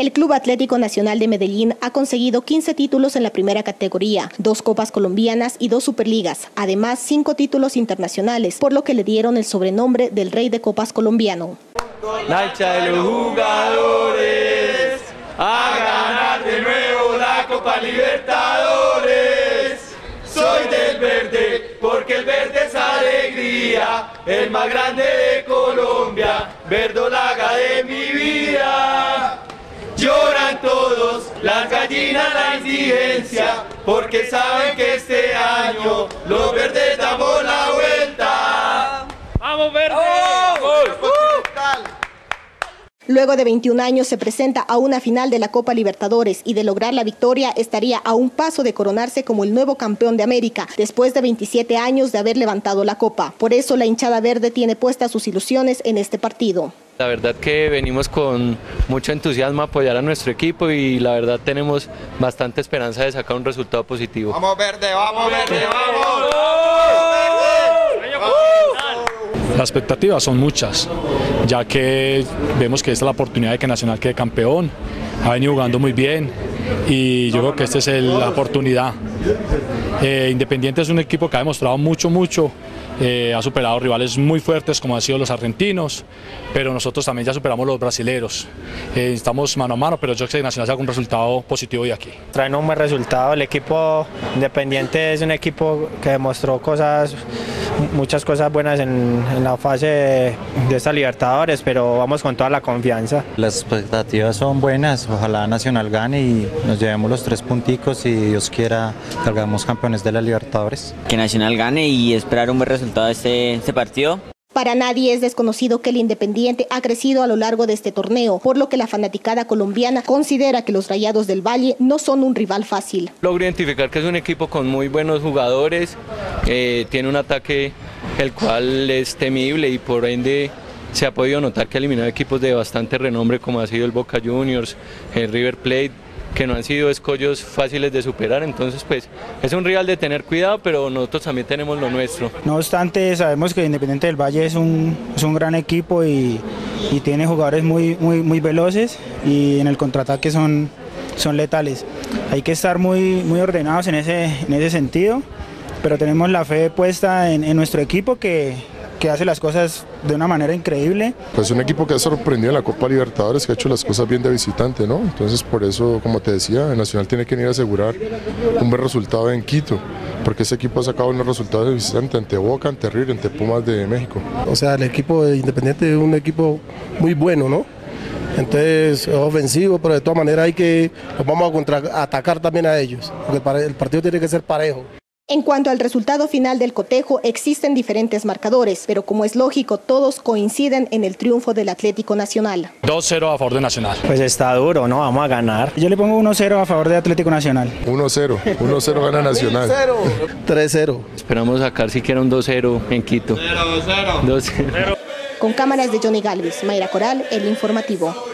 El Club Atlético Nacional de Medellín ha conseguido 15 títulos en la primera categoría, dos Copas Colombianas y dos Superligas, además cinco títulos internacionales, por lo que le dieron el sobrenombre del Rey de Copas colombiano. La de los jugadores a ganar de nuevo la Copa Libertadores. Soy del verde porque el verde es alegría, el más grande de Colombia, verdolaga de porque saben que este año los verdes damos la vuelta. ¡Vamos verdes! Luego de 21 años se presenta a una final de la Copa Libertadores y de lograr la victoria estaría a un paso de coronarse como el nuevo campeón de América después de 27 años de haber levantado la Copa. Por eso la hinchada verde tiene puestas sus ilusiones en este partido. La verdad que venimos con mucho entusiasmo a apoyar a nuestro equipo y la verdad tenemos bastante esperanza de sacar un resultado positivo. ¡Vamos verde, vamos verde, vamos! Las expectativas son muchas, ya que vemos que esta es la oportunidad de que Nacional quede campeón, ha venido jugando muy bien y yo creo que esta es la oportunidad. Eh, Independiente es un equipo que ha demostrado mucho, mucho eh, ha superado rivales muy fuertes como han sido los argentinos, pero nosotros también ya superamos los brasileros. Eh, estamos mano a mano, pero yo creo que Nacional saca un resultado positivo de aquí. Traen un buen resultado, el equipo independiente es un equipo que demostró cosas, muchas cosas buenas en, la fase de, de esta Libertadores, pero vamos con toda la confianza. Las expectativas son buenas, ojalá Nacional gane y nos llevemos los tres punticos y Dios quiera salgamos campeones de la Libertadores. Que Nacional gane y esperar un buen resultado todo este, este partido. Para nadie es desconocido que el Independiente ha crecido a lo largo de este torneo, por lo que la fanaticada colombiana considera que los Rayados del Valle no son un rival fácil. Logro identificar que es un equipo con muy buenos jugadores, eh, tiene un ataque el cual es temible y por ende se ha podido notar que ha eliminado equipos de bastante renombre como ha sido el Boca Juniors, el River Plate, que no han sido escollos fáciles de superar, entonces pues es un rival de tener cuidado, pero nosotros también tenemos lo nuestro. No obstante, sabemos que Independiente del Valle es un, es un gran equipo y, y, tiene jugadores muy, muy, muy veloces y en el contraataque son, son letales. Hay que estar muy, muy ordenados en ese, en ese sentido, pero tenemos la fe puesta en, en nuestro equipo que, que hace las cosas de una manera increíble. Pues un equipo que ha sorprendido en la Copa Libertadores, que ha hecho las cosas bien de visitante, ¿no? Entonces por eso, como te decía, el Nacional tiene que ir a asegurar un buen resultado en Quito, porque ese equipo ha sacado unos resultados de visitante ante Boca, ante River, ante Pumas de México. O sea, el equipo de Independiente es un equipo muy bueno, ¿no? Entonces es ofensivo, pero de todas maneras hay que, los vamos a contraatacar también a ellos, porque el partido tiene que ser parejo. En cuanto al resultado final del cotejo, existen diferentes marcadores, pero como es lógico, todos coinciden en el triunfo del Atlético Nacional. 2-0 a favor de Nacional. Pues está duro, ¿no? Vamos a ganar. Yo le pongo 1-0 a favor de Atlético Nacional. 1-0, 1-0 gana Nacional. 3-0. Esperamos sacar siquiera un 2-0 en Quito. 0-0. Con cámaras de Johnny Galvis, Mayra Coral, El Informativo.